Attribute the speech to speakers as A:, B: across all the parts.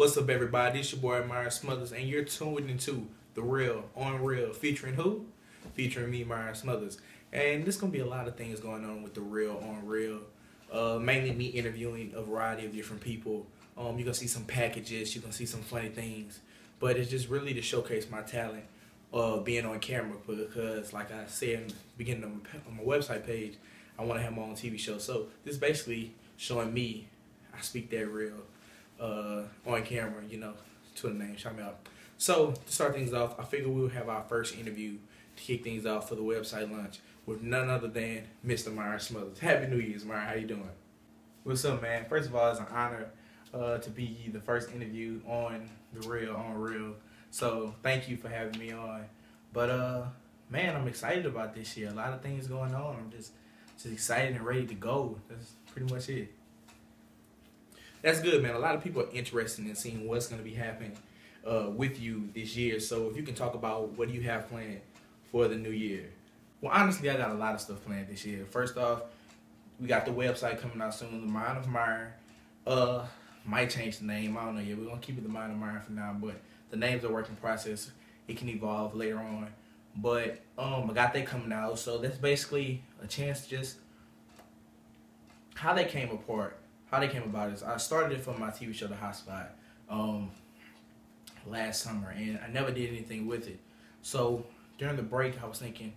A: What's up, everybody? It's your boy Myron Smothers, and you're tuned into The Real on Real, featuring who? Featuring me, Myron Smothers. And there's gonna be a lot of things going on with The Real on Real. Uh, mainly me interviewing a variety of different people. Um, you're gonna see some packages, you're gonna see some funny things, but it's just really to showcase my talent, uh, being on camera. Because, like I said in the beginning of my, on my website page, I want to have my own TV show. So this is basically showing me I speak that real uh, on camera, you know, to the name, shout me out. So to start things off, I figured we would have our first interview to kick things off for the website lunch with none other than Mr. Myron Smothers. Happy New Year's, Myron. How you doing? What's up, man? First of all, it's an honor uh, to be the first interview on the real on real. So thank you for having me on. But uh, man, I'm excited about this year. A lot of things going on. I'm just just excited and ready to go. That's pretty much it that's good, man. A lot of people are interested in seeing what's going to be happening uh, with you this year. So if you can talk about what do you have planned for the new year? Well, honestly, I got a lot of stuff planned this year. First off, we got the website coming out soon, the Mind of Myron. Uh, might change the name. I don't know yet. We're gonna keep it the Mind of Myron for now, but the name's a working process. It can evolve later on. But um, I got that coming out, so that's basically a chance to just how they came apart how they came about is I started it from my TV show, The Hotspot, um, last summer, and I never did anything with it. So during the break, I was thinking,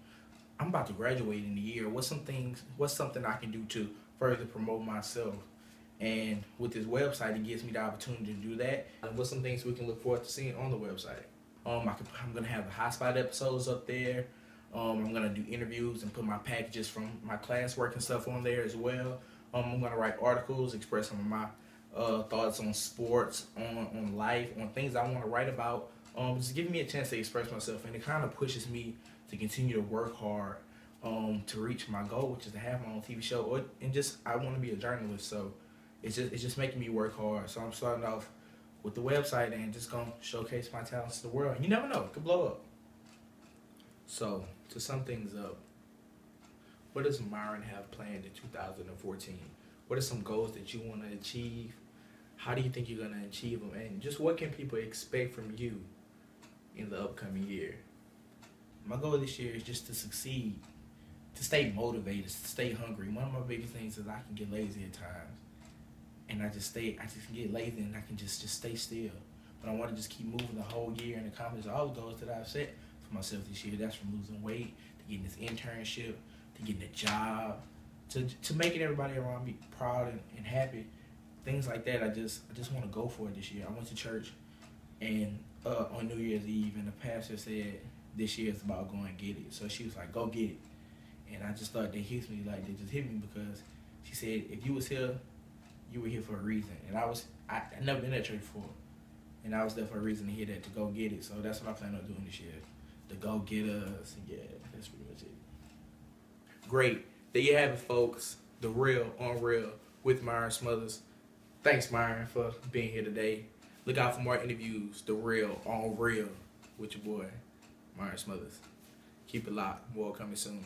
A: I'm about to graduate in a year. What's some things? What's something I can do to further promote myself? And with this website, it gives me the opportunity to do that. And what's some things we can look forward to seeing on the website? Um, I am gonna have the hotspot episodes up there. Um, I'm gonna do interviews and put my packages from my classwork and stuff on there as well. Um, I'm gonna write articles, express some of my uh, thoughts on sports, on on life, on things I want to write about. Um, just giving me a chance to express myself, and it kind of pushes me to continue to work hard um, to reach my goal, which is to have my own TV show, or and just I want to be a journalist. So it's just it's just making me work hard. So I'm starting off with the website and just gonna showcase my talents to the world. You never know, it could blow up. So to sum things up, what does Myron have planned in 2014? What are some goals that you want to achieve? How do you think you're going to achieve them? And just what can people expect from you in the upcoming year? My goal this year is just to succeed, to stay motivated, to stay hungry. One of my biggest things is I can get lazy at times. And I just stay, I just get lazy and I can just, just stay still. But I want to just keep moving the whole year and accomplish all the goals that I've set for myself this year. That's from losing weight, to getting this internship, to getting a job, to to making everybody around me proud and, and happy, things like that. I just I just want to go for it this year. I went to church, and uh, on New Year's Eve, and the pastor said this year is about going get it. So she was like, "Go get it," and I just thought they hit me like they just hit me because she said if you was here, you were here for a reason, and I was I, I never been at church before. And I was there for a reason to hear that to go get it. So that's what I plan on doing this year. The go get us. Yeah, that's pretty much it. Great. There you have it, folks. The real on real with Myron Smothers. Thanks, Myron, for being here today. Look out for more interviews. The real on real with your boy, Myron Smothers. Keep it locked. More coming soon.